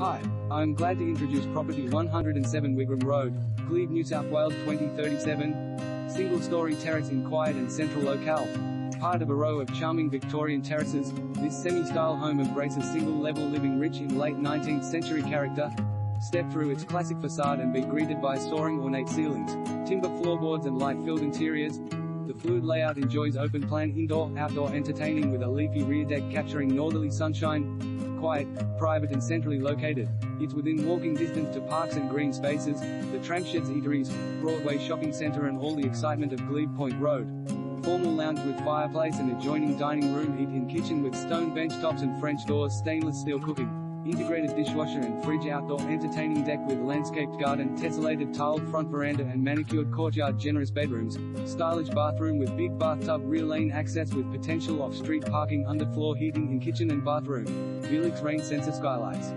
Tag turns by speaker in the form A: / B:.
A: Hi, I'm glad to introduce property 107 Wigram Road, Glebe, New South Wales 2037. Single story terrace in quiet and central locale. Part of a row of charming Victorian terraces, this semi-style home embraces single-level living rich in late 19th century character. Step through its classic facade and be greeted by soaring ornate ceilings, timber floorboards and light-filled interiors. The fluid layout enjoys open-plan indoor-outdoor entertaining with a leafy rear deck capturing northerly sunshine, quiet, private and centrally located. It's within walking distance to parks and green spaces, the Tramsheds Eateries, Broadway Shopping Centre and all the excitement of Glebe Point Road. Formal lounge with fireplace and adjoining dining room eat-in kitchen with stone bench tops and French doors stainless steel cooking. Integrated dishwasher and fridge outdoor entertaining deck with landscaped garden, tessellated tiled front veranda and manicured courtyard generous bedrooms, stylish bathroom with big bathtub rear lane access with potential off-street parking underfloor heating in kitchen and bathroom, Velux rain sensor skylights.